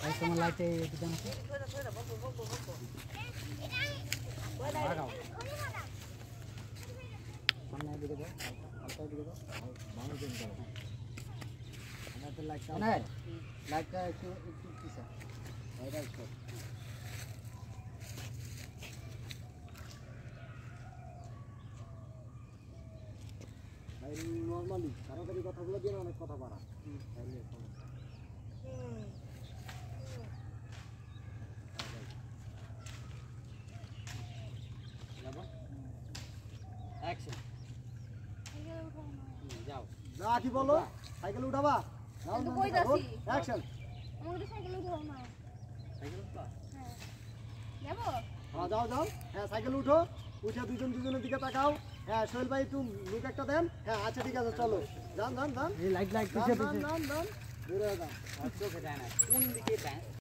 ভাই তোমার লাইটে দাও আমাদের লাইটটা একটু একটু কিসা এটা একটু নর্মালি তাড়াতাড়ি কথাগুলো দিয়ে অনেক কথা বাড়া অ্যাকশন যাও। যা কি বলো? সাইকেল উঠাবা? যাও কই যাচ্ছি? অ্যাকশন আমাকে তো সাইকেলে উঠাও না। সাইকেল উঠবা? হ্যাঁ। যাব? হ্যাঁ যাও যাও। হ্যাঁ সাইকেল উঠো। উঠে দুজন দুজনের দিকে তাকাও। হ্যাঁ সোহেল ভাই একটু লুক একটা দেন। হ্যাঁ আচ্ছা ঠিক আছে চলো। যান যান যান। এই লাইট লাইট যান কিসে যান যান যান। দূরে যান। না কোন দিকে